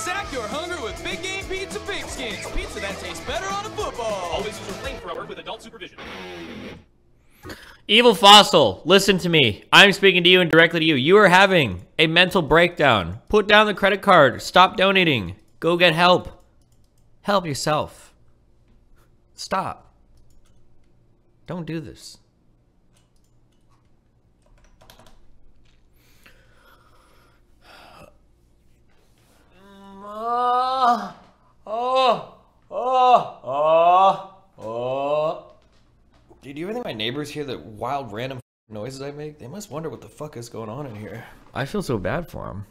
Sack your hunger with Big Game Pizza Pigskins. Pizza that tastes better on a football. Always use your flamethrower with adult supervision. Evil Fossil, listen to me. I'm speaking to you and directly to you. You are having a mental breakdown. Put down the credit card. Stop donating. Go get help. Help yourself. Stop. Don't do this. Oh, Oh, oh, oh, oh. Dude, do you ever think my neighbors hear the wild random noises I make? They must wonder what the fuck is going on in here. I feel so bad for them.